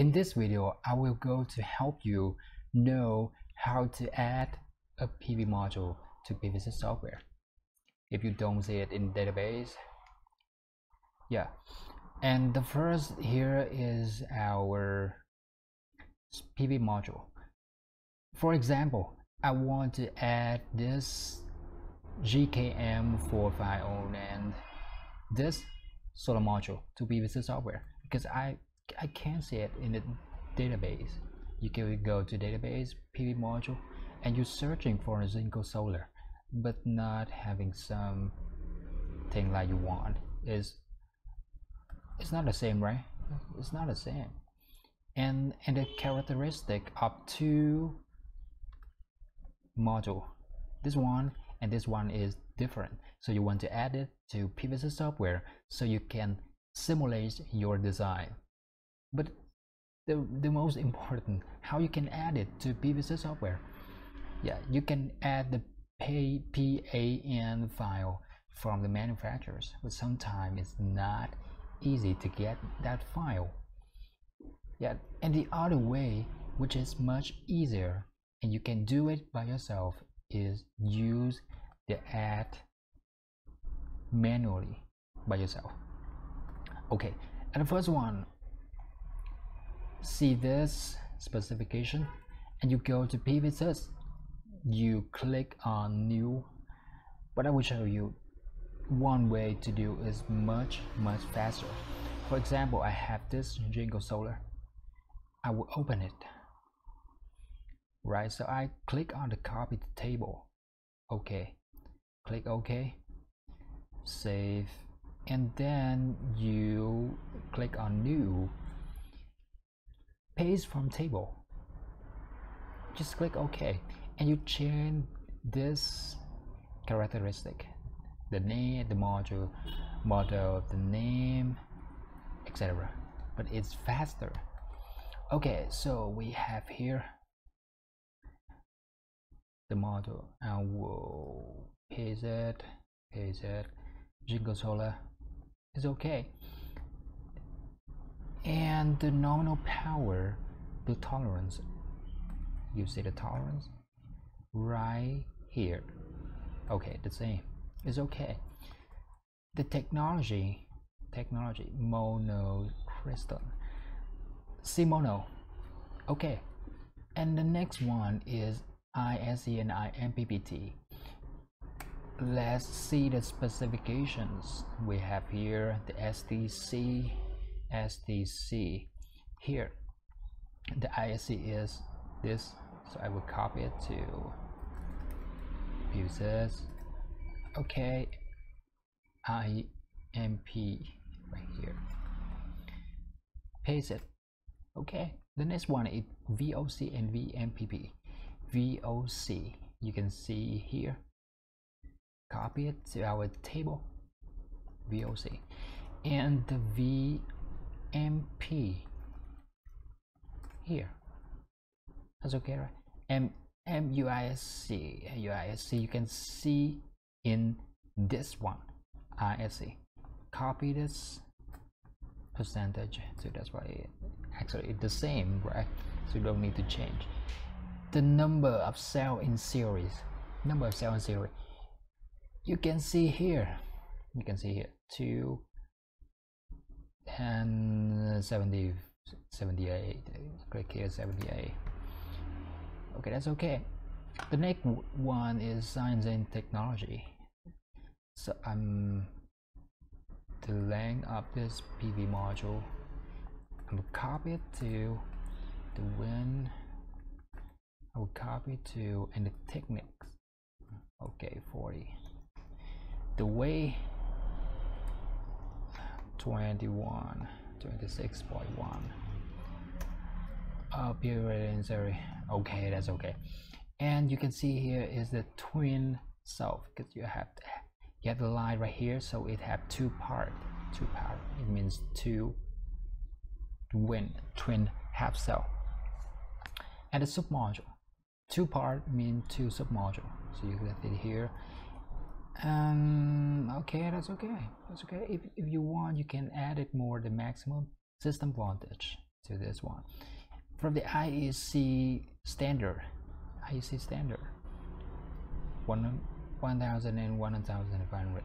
In this video, I will go to help you know how to add a PV module to PVsyst software. If you don't see it in database, yeah. And the first here is our PV module. For example, I want to add this JKM450 and this solar module to PVsyst software because I I can't see it in the database. You can go to database PV module and you're searching for a Jinko Solar but not having some thing like you want. Is it's not the same right? It's not the same. And and the characteristic of two module this one and this one is different. So you want to add it to PVsyst software so you can simulate your design but the, the most important how you can add it to PVsyst software. Yeah you can add the PAN file from the manufacturers but sometimes it's not easy to get that file. Yeah and the other way which is much easier and you can do it by yourself is use the add manually by yourself. Okay and the first one see this specification and you go to PVsyst you click on new. But I will show you one way to do is much much faster. For example I have this Jinko Solar. I will open it. Right so I click on the copy table. Okay click OK. Save. And then you click on new paste from table. Just click OK and you change this characteristic. The name the module model the name etc but it's faster. Okay so we have here the model and we'll paste it paste it. Jinko Solar is okay and the nominal power the tolerance you see the tolerance? Right here. Okay the same. It's okay. The technology technology mono crystal C mono. Okay. And the next one is ISE and IMPPT let's see the specifications we have here the STC STC here. The ISE is this so I will copy it to users okay. IMP right here. Paste it. Okay. The next one is VOC and VMPP VOC you can see here. Copy it to our table. VOC and the VMP here. That's okay right? M MUISC UISC you can see in this one. ISC copy this percentage so that's why it, actually it's the same right? So you don't need to change. The number of cell in series. Number of cell in series. You can see here. You can see here. 2 and 70 78 click here 78 okay that's okay. The next one is science and technology. So I'm the length of this PV module. I'm copy it to the win I will copy to and the techniques. Okay 40 the way 21 26.1 uh, period series okay that's okay. And you can see here is the twin self because you have to, you have the line right here so it have two part two part. It means two twin twin half cell and the submodule two part mean two submodule. So you get it here um okay that's okay that's okay. If, if you want you can add it more the maximum system voltage to this one. From the IEC standard IEC standard one 1000 and 1500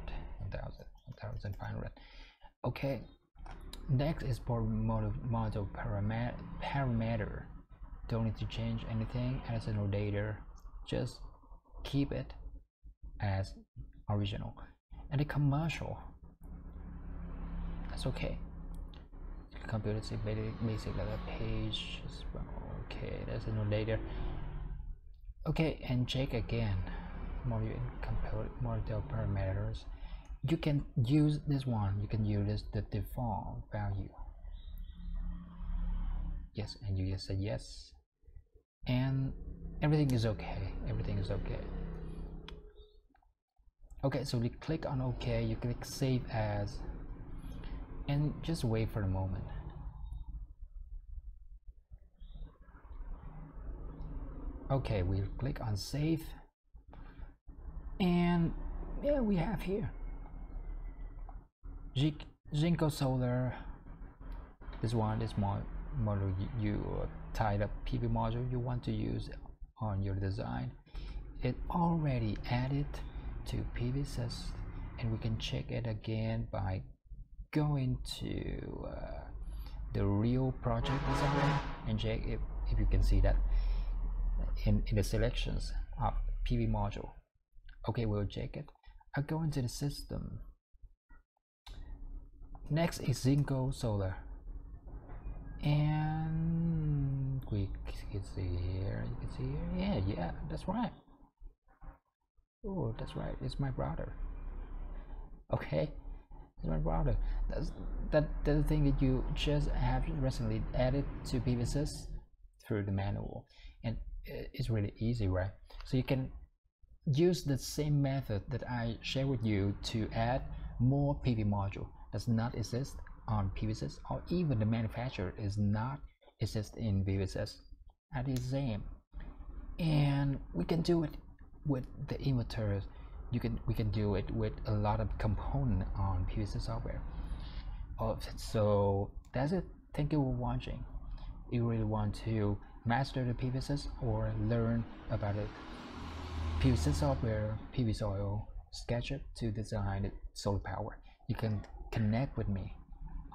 1500 okay next is for model, model parameter parameter. Don't need to change anything. As no data just keep it as original. And the commercial that's okay. Computer is basic, basic level page okay there's no data okay and check again more you compare more model parameters. You can use this one you can use the default value. Yes and you just say yes. And everything is okay everything is okay okay so we click on ok. You click save as. And just wait for a moment. Okay we'll click on save. And yeah we have here. Jinko Solar. This one is mod model you tied up PV module you want to use on your design. It already added to PVsyst and we can check it again by going to uh, the real project design and check if, if you can see that in, in the selections of PV module. Okay we'll check it. I'll go into the system. Next is Jinko Solar. And we can see here you can see here. Yeah yeah that's right oh that's right. It's my brother. Okay? It's my brother. That's that the thing that you just have recently added to PVsyst through the manual. And it's really easy right? So you can use the same method that I share with you to add more PV module. Does not exist on PVsyst or even the manufacturer is not exist in PVsyst at the same. And we can do it with the inverters you can we can do it with a lot of component on PVsyst software oh, so that's it thank you for watching if you really want to master the PVsyst or learn about it PVsyst software PV*SOL SketchUp to design solar power you can connect with me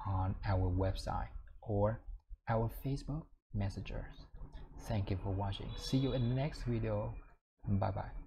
on our website or our Facebook messengers. Thank you for watching. See you in the next video. Bye bye.